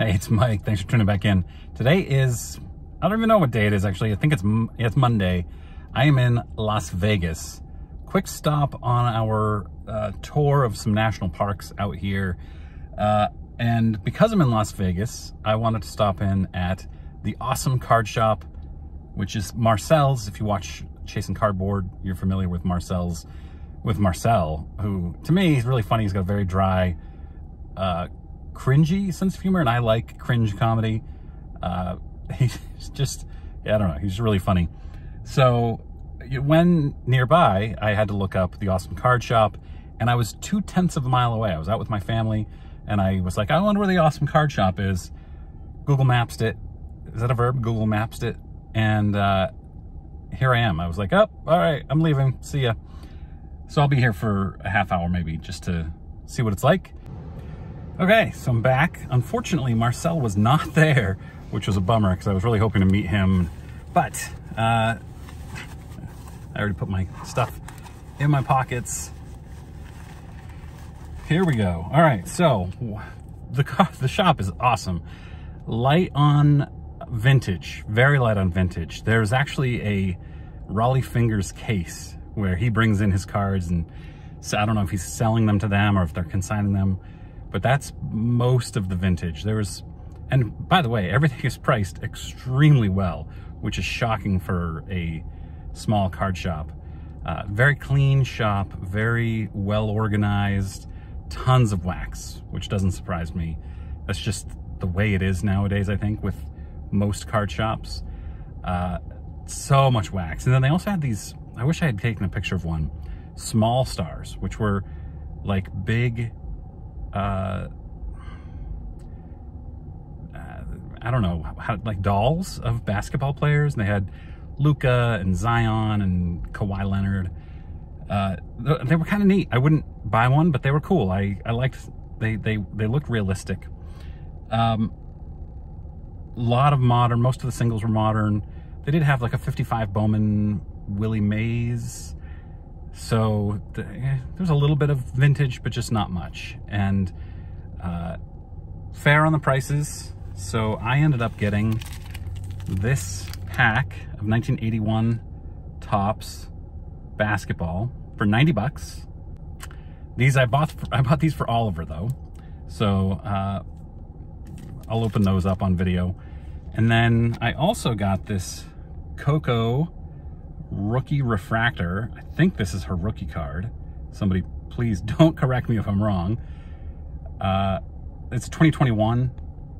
Hey, it's Mike. Thanks for tuning back in. Today is, I don't even know what day it is actually. I think it's, it's Monday. I am in Las Vegas. Quick stop on our uh, tour of some national parks out here. Uh, and because I'm in Las Vegas, I wanted to stop in at the awesome card shop, which is Marcel's. If you watch Chasing Cardboard, you're familiar with Marcel's, with Marcel, who to me, he's really funny. He's got a very dry, uh, cringy sense of humor, and I like cringe comedy. Uh, he's just, yeah, I don't know, he's really funny. So when nearby, I had to look up the awesome card shop, and I was two tenths of a mile away. I was out with my family, and I was like, I wonder where the awesome card shop is. Google Maps it. Is that a verb? Google Maps it. And uh, here I am. I was like, oh, all right, I'm leaving. See ya. So I'll be here for a half hour maybe just to see what it's like. Okay, so I'm back. Unfortunately, Marcel was not there, which was a bummer because I was really hoping to meet him. But uh, I already put my stuff in my pockets. Here we go. All right, so the, the shop is awesome. Light on vintage, very light on vintage. There's actually a Rollie Fingers case where he brings in his cards and so I don't know if he's selling them to them or if they're consigning them but that's most of the vintage. There was, and by the way, everything is priced extremely well, which is shocking for a small card shop. Uh, very clean shop, very well organized, tons of wax, which doesn't surprise me. That's just the way it is nowadays, I think, with most card shops. Uh, so much wax. And then they also had these, I wish I had taken a picture of one, small stars, which were like big uh, I don't know, how, like dolls of basketball players. And they had Luka and Zion and Kawhi Leonard. Uh, they were kind of neat. I wouldn't buy one, but they were cool. I, I liked, they, they, they looked realistic. Um, a lot of modern, most of the singles were modern. They did have like a 55 Bowman Willie Mays so eh, there's a little bit of vintage, but just not much. And uh, fair on the prices. So I ended up getting this pack of 1981 Topps basketball for 90 bucks. These I bought, for, I bought these for Oliver though. So uh, I'll open those up on video. And then I also got this Coco rookie refractor. I think this is her rookie card. Somebody please don't correct me if I'm wrong. Uh, it's 2021.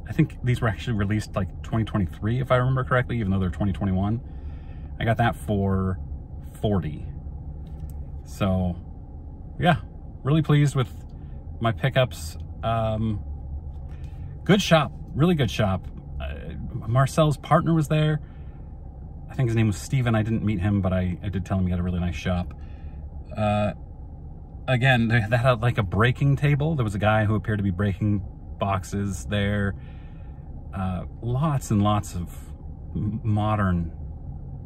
I think these were actually released like 2023, if I remember correctly, even though they're 2021. I got that for 40. So yeah, really pleased with my pickups. Um, good shop, really good shop. Uh, Marcel's partner was there. I think his name was Steven. I didn't meet him, but I, I did tell him he had a really nice shop. Uh, again, they had like a breaking table. There was a guy who appeared to be breaking boxes there. Uh, lots and lots of modern,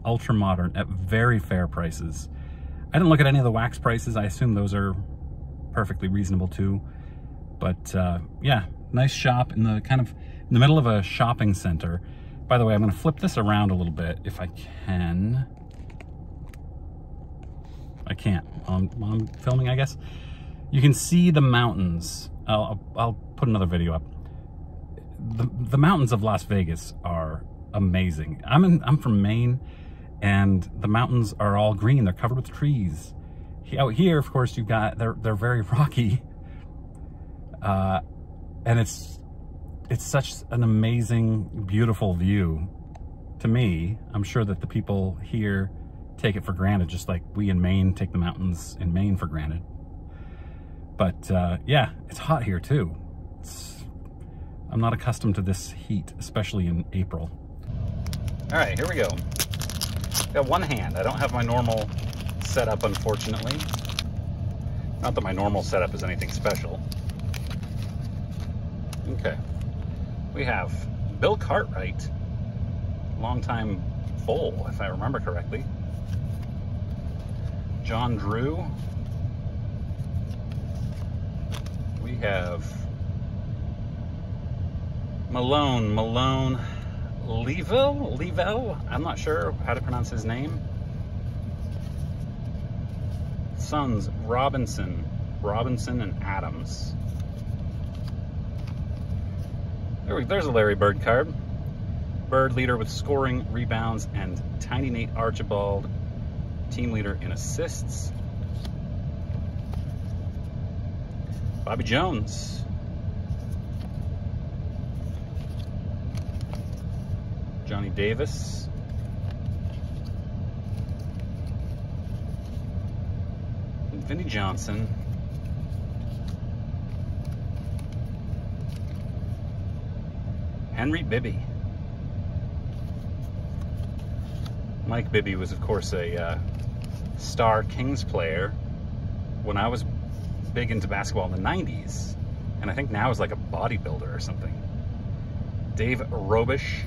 ultra modern, at very fair prices. I didn't look at any of the wax prices. I assume those are perfectly reasonable too. But uh, yeah, nice shop in the kind of in the middle of a shopping center. By the way, I'm going to flip this around a little bit if I can. I can't. I'm, I'm filming, I guess. You can see the mountains. I'll, I'll put another video up. The, the mountains of Las Vegas are amazing. I'm, in, I'm from Maine, and the mountains are all green. They're covered with trees. Out here, of course, you've got, they're, they're very rocky. Uh, and it's it's such an amazing, beautiful view to me. I'm sure that the people here take it for granted, just like we in Maine take the mountains in Maine for granted. But uh, yeah, it's hot here too. It's, I'm not accustomed to this heat, especially in April. All right, here we go. Got one hand. I don't have my normal setup, unfortunately. Not that my normal setup is anything special. Okay we have Bill Cartwright, longtime foal, if I remember correctly. John Drew. We have Malone, Malone, Levo, Levo. I'm not sure how to pronounce his name. Sons, Robinson, Robinson and Adams. There we, there's a Larry Bird card. Bird leader with scoring, rebounds, and Tiny Nate Archibald, team leader in assists. Bobby Jones. Johnny Davis. Vinnie Johnson. Henry Bibby. Mike Bibby was, of course, a uh, star Kings player when I was big into basketball in the 90s. And I think now is like a bodybuilder or something. Dave Robisch.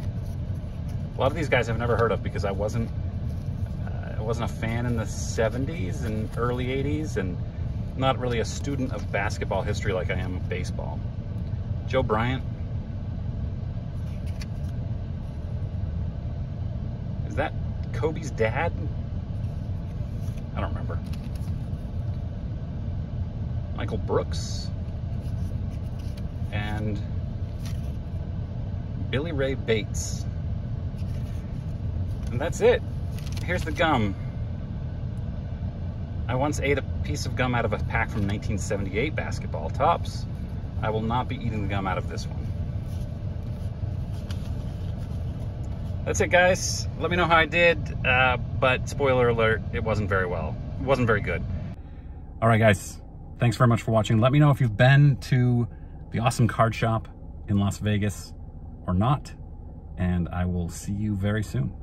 A lot of these guys I've never heard of because I wasn't uh, I wasn't a fan in the 70s and early 80s and not really a student of basketball history like I am of baseball. Joe Bryant. Is that Kobe's dad? I don't remember. Michael Brooks and Billy Ray Bates. And that's it. Here's the gum. I once ate a piece of gum out of a pack from 1978 basketball Topps. I will not be eating the gum out of this one. That's it, guys. Let me know how I did, uh, but spoiler alert, it wasn't very well. It wasn't very good. All right, guys. Thanks very much for watching. Let me know if you've been to the awesome card shop in Las Vegas or not, and I will see you very soon.